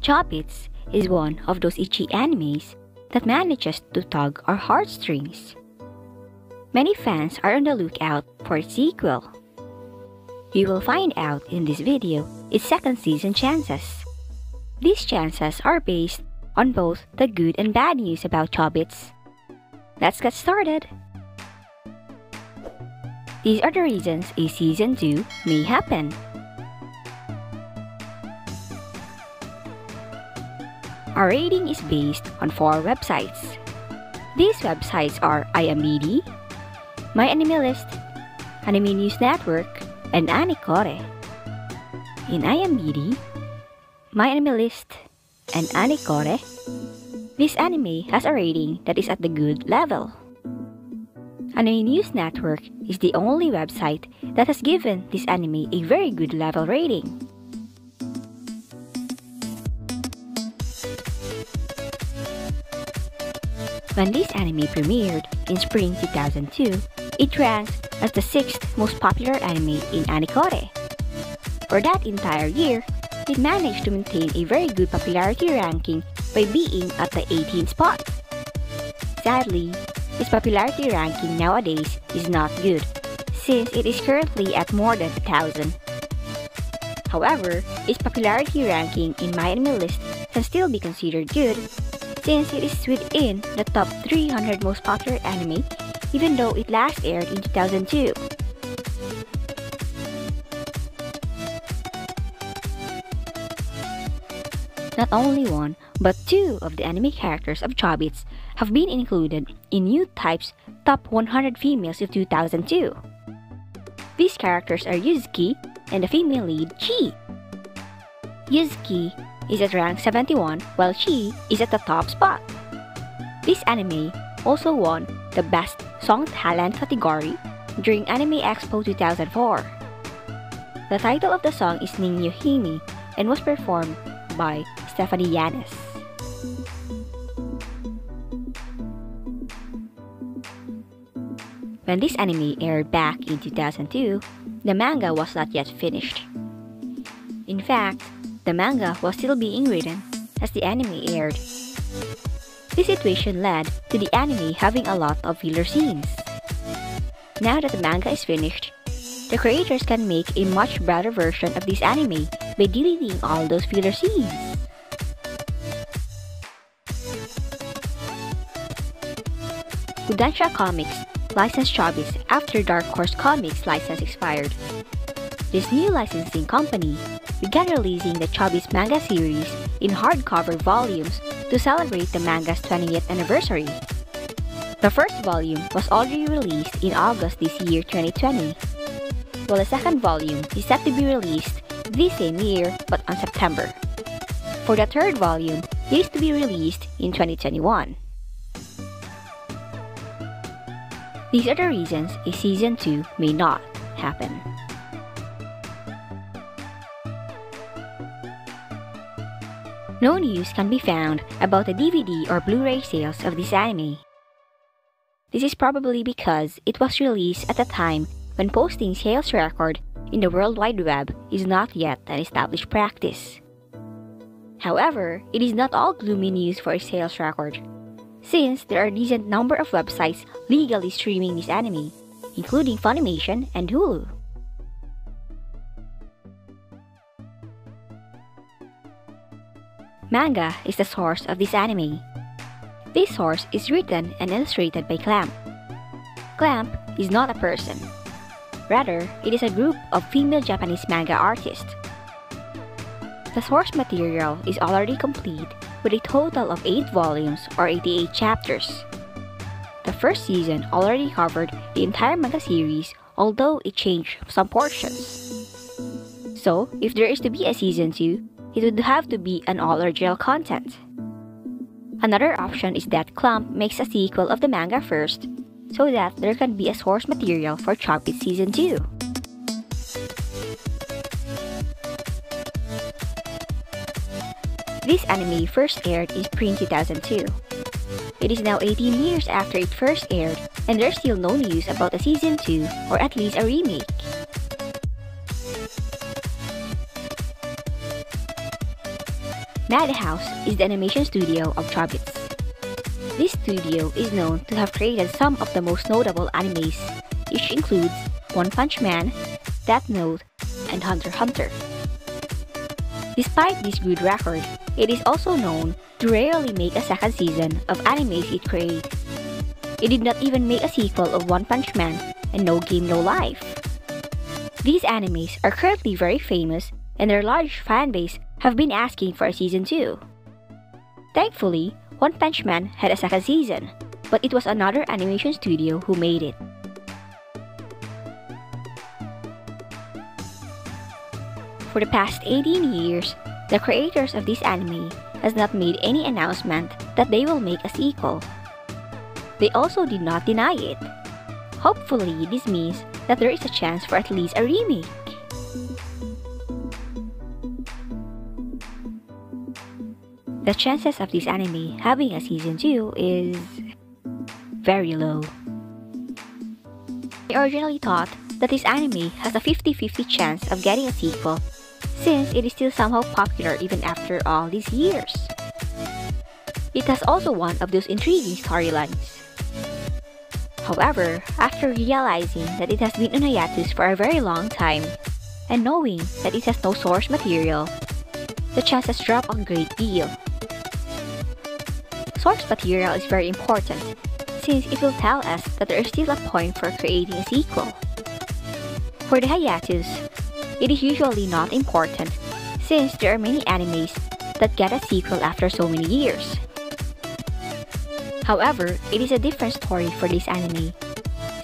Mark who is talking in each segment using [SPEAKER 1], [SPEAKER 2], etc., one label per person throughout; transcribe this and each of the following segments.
[SPEAKER 1] Chobits is one of those ecchi animes that manages to tug our heartstrings. Many fans are on the lookout for its sequel. We will find out in this video its second season chances. These chances are based on both the good and bad news about Chobits. Let's get started! These are the reasons a season 2 may happen. Our rating is based on four websites. These websites are IMDb, MyAnimeList, Anime News Network, and Anikore. In IMDb, MyAnimeList, and Anikore, this anime has a rating that is at the good level. Anime News Network is the only website that has given this anime a very good level rating. When this anime premiered in spring 2002, it ranked as the sixth most popular anime in Anikore. For that entire year, it managed to maintain a very good popularity ranking by being at the 18th spot. Sadly, its popularity ranking nowadays is not good, since it is currently at more than 1,000. However, its popularity ranking in MyAnimeList can still be considered good since it is within the top 300 most popular anime even though it last aired in 2002. Not only one, but two of the anime characters of Chobits have been included in Newtype's Top 100 Females of 2002. These characters are Yuzuki and the female lead Chii. Yuzuki is at rank 71 while she is at the top spot. This anime also won the Best Song Talent category during Anime Expo 2004. The title of the song is Ningyo Hime and was performed by Stephanie Yanis. When this anime aired back in 2002, the manga was not yet finished. In fact, the manga was still being written as the anime aired. This situation led to the anime having a lot of filler scenes. Now that the manga is finished, the creators can make a much better version of this anime by deleting all those filler scenes. Kodansha Comics licensed Chobits after Dark Horse Comics license expired. This new licensing company began releasing the Chobits manga series in hardcover volumes to celebrate the manga's 20th anniversary. The first volume was already released in August this year 2020, while the second volume is set to be released this same year but on September. For the third volume, it is to be released in 2021. These are the reasons a season 2 may not happen. No news can be found about the DVD or Blu-ray sales of this anime. This is probably because it was released at a time when posting sales record in the World Wide Web is not yet an established practice. However, it is not all gloomy news for a sales record since there are a decent number of websites legally streaming this anime, including Funimation and Hulu. Manga is the source of this anime. This source is written and illustrated by Clamp. Clamp is not a person. Rather, it is a group of female Japanese manga artists. The source material is already complete with a total of 8 volumes or 88 chapters. The first season already covered the entire manga series although it changed some portions. So, if there is to be a season 2, it would have to be an all or gel content. Another option is that Clamp makes a sequel of the manga first, so that there can be a source material for Chobits Season 2. This anime first aired in spring 2002. It is now 18 years after it first aired, and there's still no news about a season 2 or at least a remake. Madhouse is the animation studio of Chobits. This studio is known to have created some of the most notable animes, which includes One Punch Man, Death Note, and Hunter x Hunter. Despite this good record, it is also known to rarely make a second season of animes it creates. It did not even make a sequel of One Punch Man and No Game No Life. These animes are currently very famous and their large fanbase have been asking for a season 2. Thankfully, One Punch Man had a second season, but it was another animation studio who made it. For the past 18 years, the creators of this anime has not made any announcement that they will make a sequel. They also did not deny it. Hopefully, this means that there is a chance for at least a remake. The chances of this anime having a season 2 is very low. I originally thought that this anime has a 50-50 chance of getting a sequel since it is still somehow popular even after all these years. It has also one of those intriguing storylines. However, after realizing that it has been on hiatus for a very long time, and knowing that it has no source material, the chances drop a great deal. Source material is very important, since it will tell us that there is still a point for creating a sequel. For the hiatus, it is usually not important since there are many animes that get a sequel after so many years. However, it is a different story for this anime,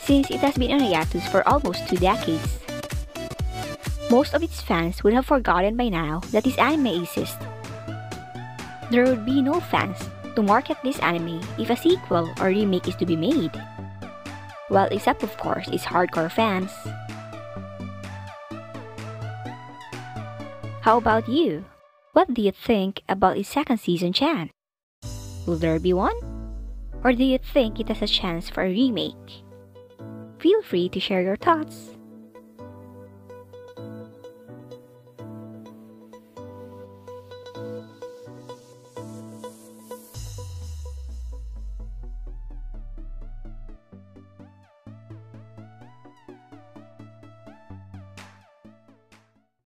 [SPEAKER 1] since it has been on hiatus for almost two decades. Most of its fans would have forgotten by now that this anime exists. There would be no fans to market this anime if a sequel or remake is to be made. Well, except of course its hardcore fans. How about you? What do you think about its second season Chan? Will there be one? Or do you think it has a chance for a remake? Feel free to share your thoughts.